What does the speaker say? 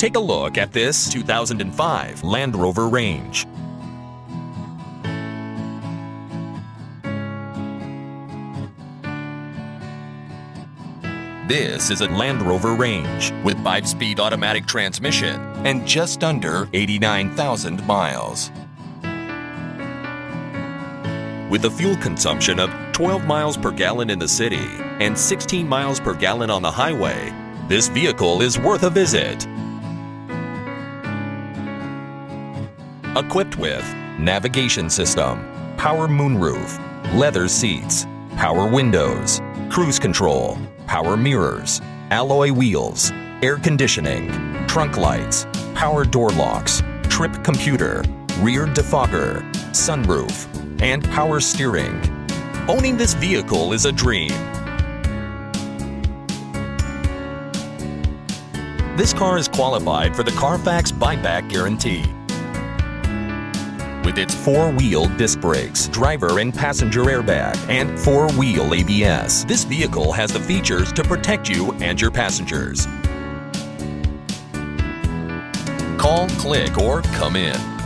Take a look at this 2005 Land Rover Range. This is a Land Rover Range with 5-speed automatic transmission and just under 89,000 miles. With a fuel consumption of 12 miles per gallon in the city and 16 miles per gallon on the highway, this vehicle is worth a visit. Equipped with navigation system, power moonroof, leather seats, power windows, cruise control, power mirrors, alloy wheels, air conditioning, trunk lights, power door locks, trip computer, rear defogger, sunroof, and power steering. Owning this vehicle is a dream. This car is qualified for the Carfax buyback guarantee. With its four-wheel disc brakes, driver and passenger airbag, and four-wheel ABS, this vehicle has the features to protect you and your passengers. Call, click, or come in.